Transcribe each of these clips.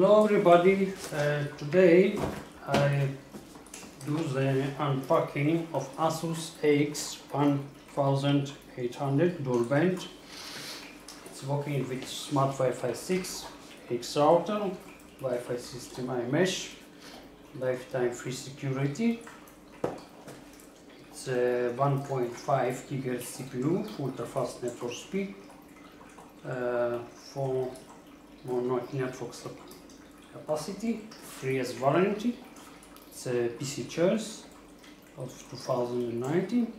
Hello everybody, uh, today I do the unpacking of Asus AX 1800 dual band. It's working with Smart Wi-Fi 6, X router, Wi-Fi system AiMesh, lifetime free security. It's a 1.5 GHz CPU, ultra fast network speed, uh, for more network support capacity, 3 years warranty. It's a PC choice of 2019.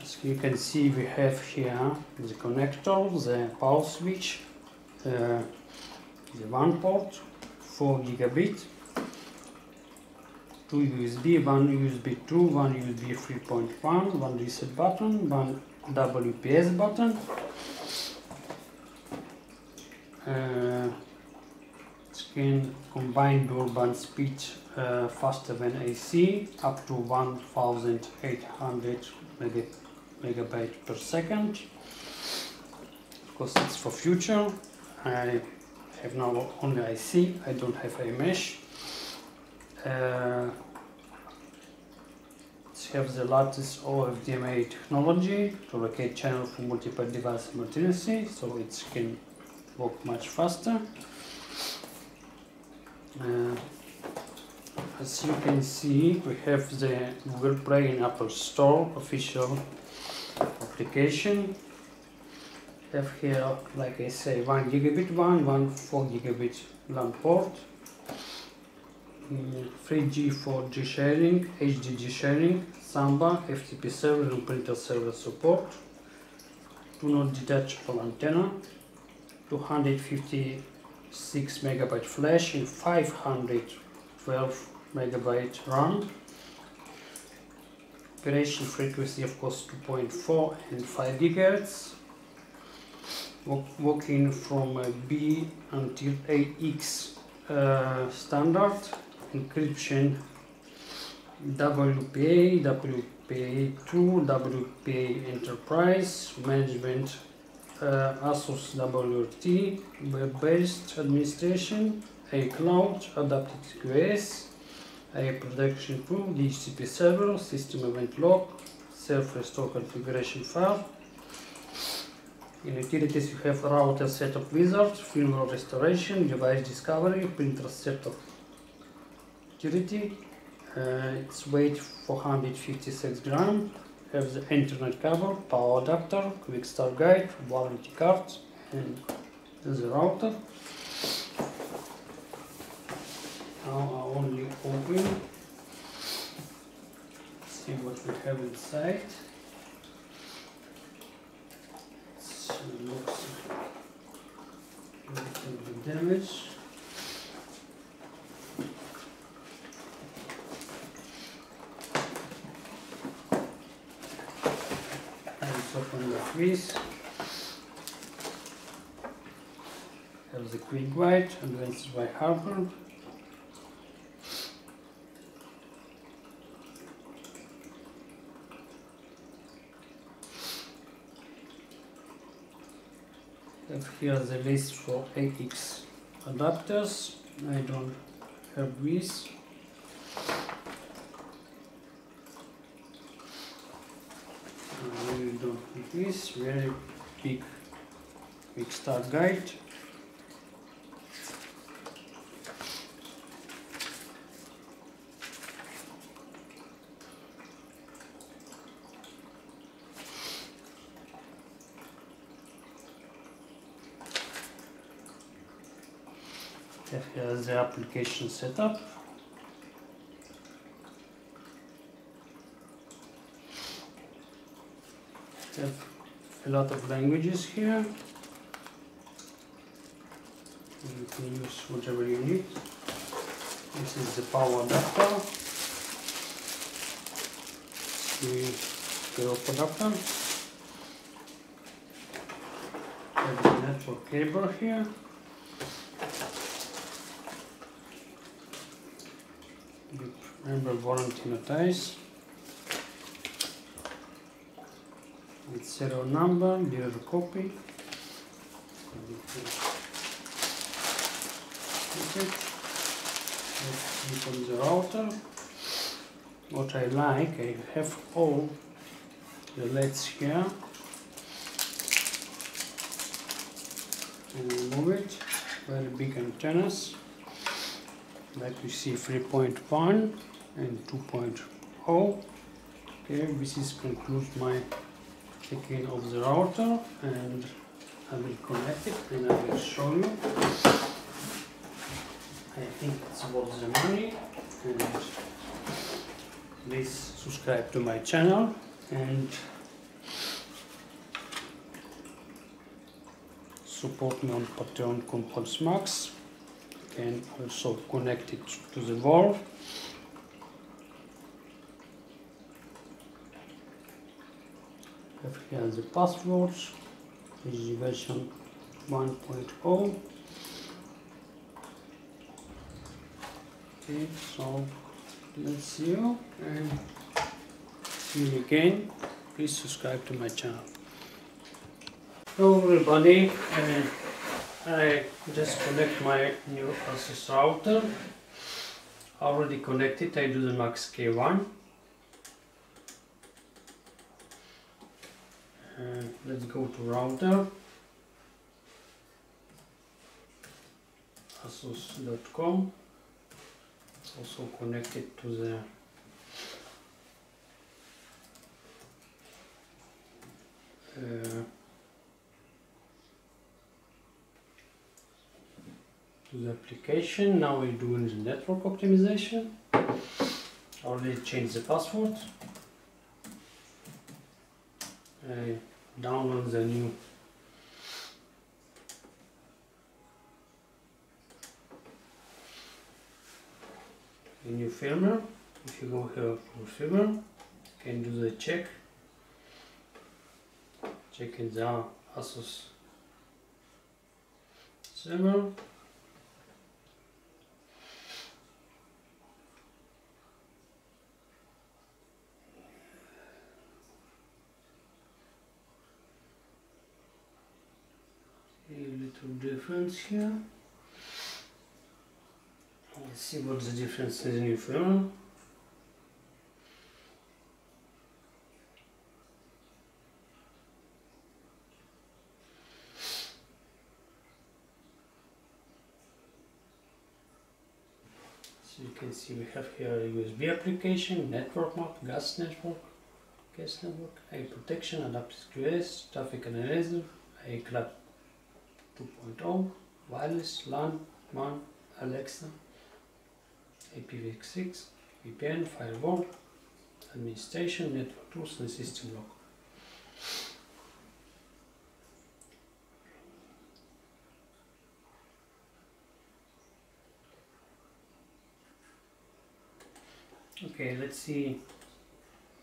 As you can see, we have here the connector, the power switch, uh, the one port, 4 gigabit, two USB, one USB 2, one USB 3.1, one reset button, one WPS button, uh, it can combine dual band speed uh, faster than AC up to 1800 mega, megabyte per second. Of course it's for future. I have now only IC I don't have a mesh. Uh, it has the latest OFDMA technology to locate channel for multiple device simultaneously so it can work much faster. Uh, as you can see, we have the Google Play in Apple Store official application. Have here, like I say, one gigabit one, one four gigabit LAN port, 3G, 4G sharing, HDD sharing, Samba, FTP server and printer server support, do not detachable antenna, 256 megabyte flash and 512 megabyte RAM. Operation frequency of course 2.4 and 5 gigahertz. Working from B until AX uh, standard. Encryption WPA, WPA2, WPA Enterprise, management uh, Asus WRT, web-based administration, AiCloud, adapted QS, AiProtection Pro, DHCP server, system event log, self-restore configuration file. In utilities you have router setup wizard, firmware restoration, device discovery, printer setup utility. Uh, its weight 456 gram, have the internet cable, power adapter, quick start guide, warranty card and the router. Now I only open, see what we have inside. So looks damaged. Open like this. Have the quick white, and advanced by Harper. Have here the list for AX adapters. I don't have this. we do this very big big start guide Here's the application setup. have a lot of languages here. You can use whatever you need. This is the power adapter. The rope adapter. Have the network cable here. Remember warranty notice. with serial number, dealer copy, Okay. Open the router. What I like, I have all the LEDs here. And remove it. Very big antennas. Like you see 3.1 and 2.0. Okay, this is concludes my checking of the router and I will connect it and I will show you. I think it's worth the money and please subscribe to my channel and support me on Patreon Krumholz Max and also connect it to the wall here the passwords this is version 1.0 okay so let's see you and see you again. Please subscribe to my channel. Hello everybody. And I just connect my new Asus router. Already connected. I do the max K1 let's go to router. Asus.com also connected to the uh, to the application. Now we're doing the network optimization. Already changed the password download the new. The new firmware. If you go here for firmware you can do the check. Checking the Asus server difference here. Let's see what the difference is in your uh, film. So you can see we have here a USB application, network map, gas network, gas network, AiProtection, adaptive QS, traffic analyzer, AiCloud 2.0, wireless, LAN, WAN, Alexa, IPv6, VPN, firewall, administration, network tools and system log. Okay, let's see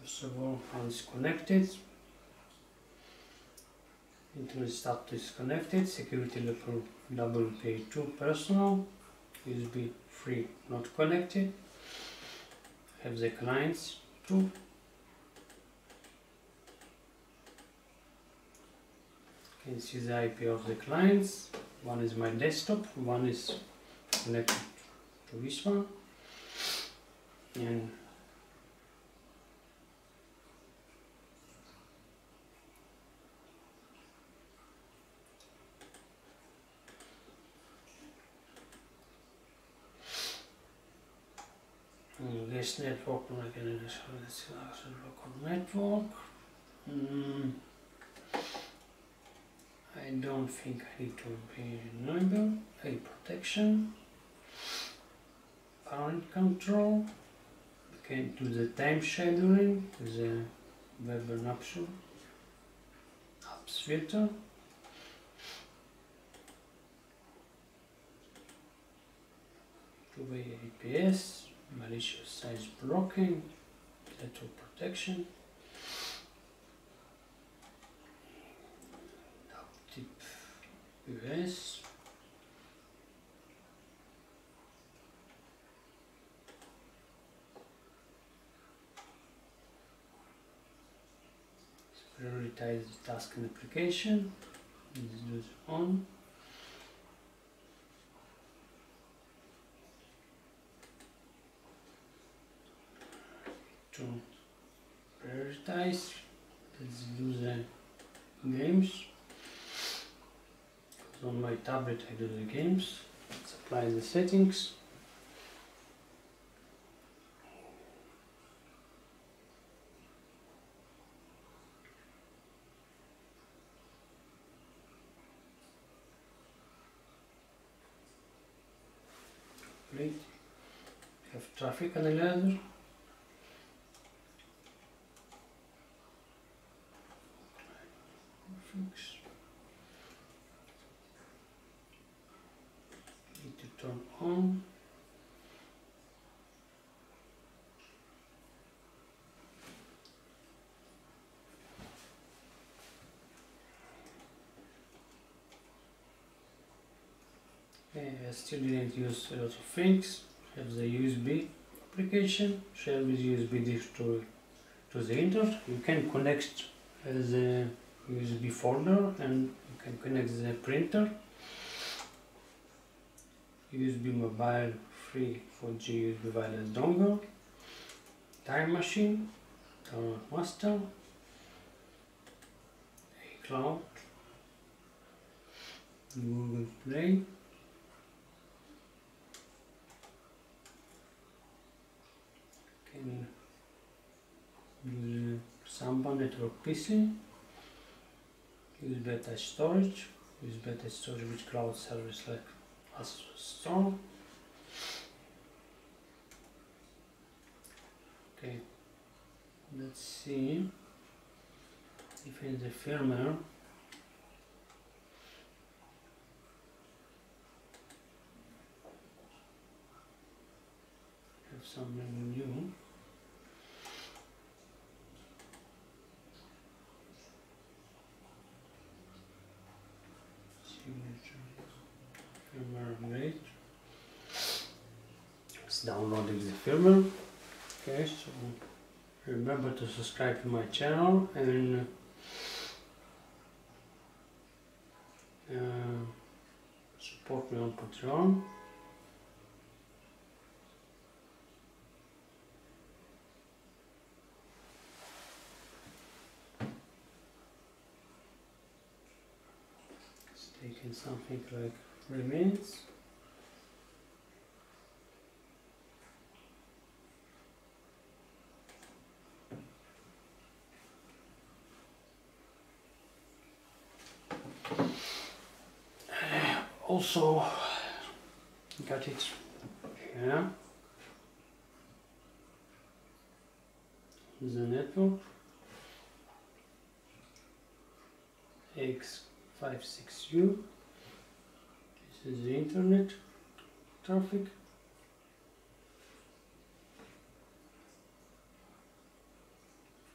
first of all how it's connected. Internet status connected, security level WPA2 personal, USB 3 not connected, have the clients too. Can see the IP of the clients, one is my desktop, one is connected to this one and this network again this is local network mm, I don't think I need to be enable a protection. Current control. Can do the time scheduling. The web and apps. Apps filter. Two-way APS malicious size blocking, network protection, tip US, prioritize the task and application, this is on, to prioritize. Let's do the games. On my tablet I do the games. Let's apply the settings. Great. Have traffic analyzer. Fix. Need to turn on. Okay, I still didn't use a lot of things. Have the USB application, share with USB disk to, to the internet. You can connect uh, the USB folder and you can connect the printer. USB mobile free 4G USB wireless dongle. Time machine, Tower master, cloud, Google Play. Samba network PC, use beta storage, use beta storage with cloud service like Asus Storm. Okay, let's see if in the firmware have something new. Firmware it's downloading the firmware. Okay so remember to subscribe to my channel and uh, support me on Patreon. It's taking something like three minutes. Also, got it here. The network X56U. This is the internet traffic.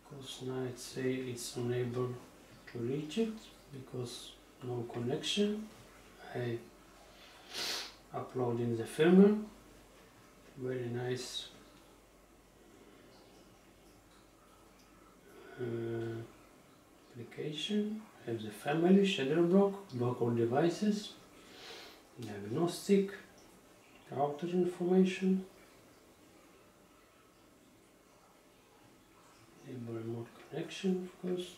Of course, now it say it's unable to reach it because no connection. I upload in the firmware. Very nice. Uh, application have the family shader block, block devices, diagnostic, router information, enable remote connection of course.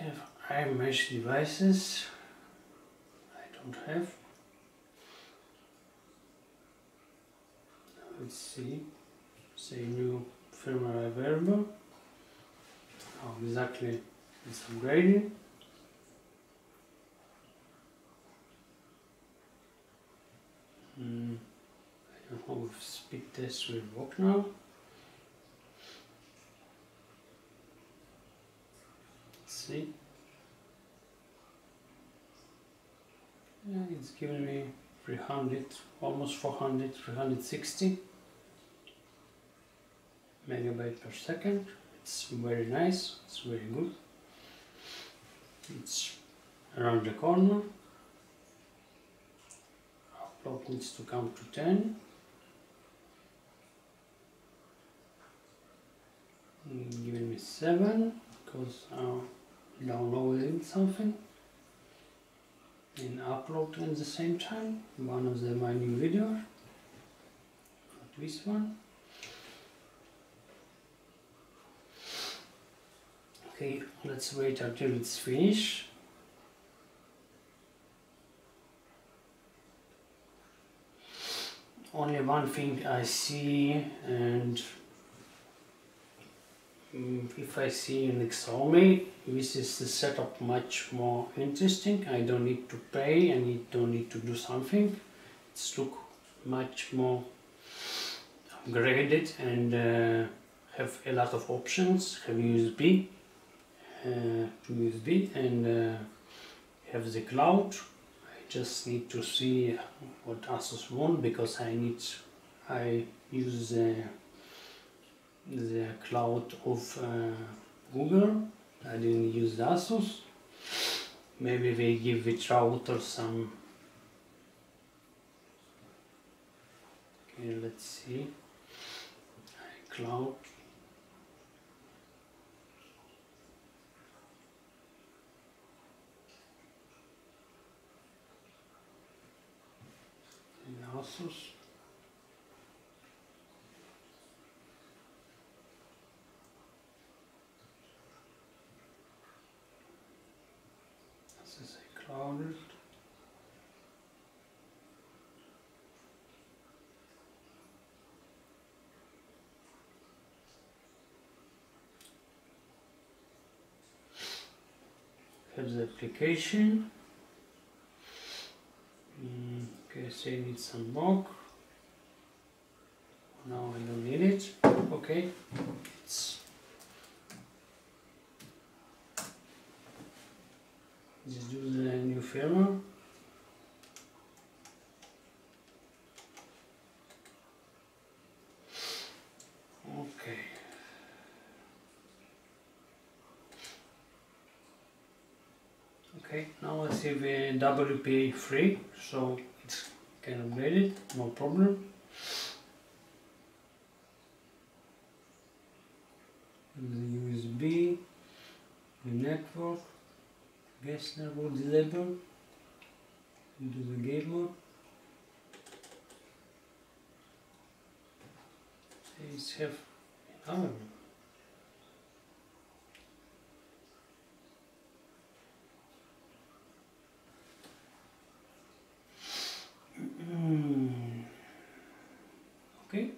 I Have AiMesh devices. I don't have. See. Say new firmware available. How exactly it's upgrading. Hmm, I don't know if speed test will work now. Let's see. Yeah, it's giving me 300, almost 400, 360 megabyte per second. It's very nice, it's very good. It's around the corner. Upload needs to come to 10. giving me 7 because I'm downloading something and upload at the same time one of the my new video this one okay let's wait until it's finished. Only one thing I see and mm, if I see an Xiaomi this is the setup much more interesting. I don't need to pay I don't need to do something. It's look much more upgraded and uh, have a lot of options. Have USB uh, USB and uh, have the cloud. I just need to see what Asus want because I need I use the, the cloud of uh, Google. I didn't use Asus. Maybe they give the router some. Okay let's see. Cloud This is a clouded. Here's the application. Mm, okay, say I need some bulk. Now I don't need it. Okay, it's just do the new firmware. Okay. Okay, now I see the WPA free, so can upgrade it, no problem. The USB, the network, guest network disable, into the game mode. It's have oh, Mm. Okay.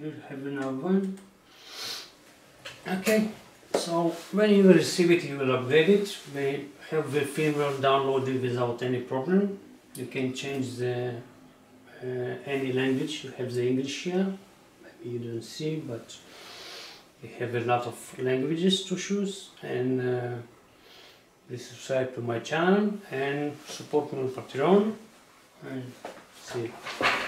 You have another Okay. So when you receive it, you will upgrade it. We have the firmware downloaded without any problem. You can change the uh, any language. You have the English here. Maybe you don't see, but we have a lot of languages to choose and. Uh, please subscribe to my channel and support me on Patreon and see you.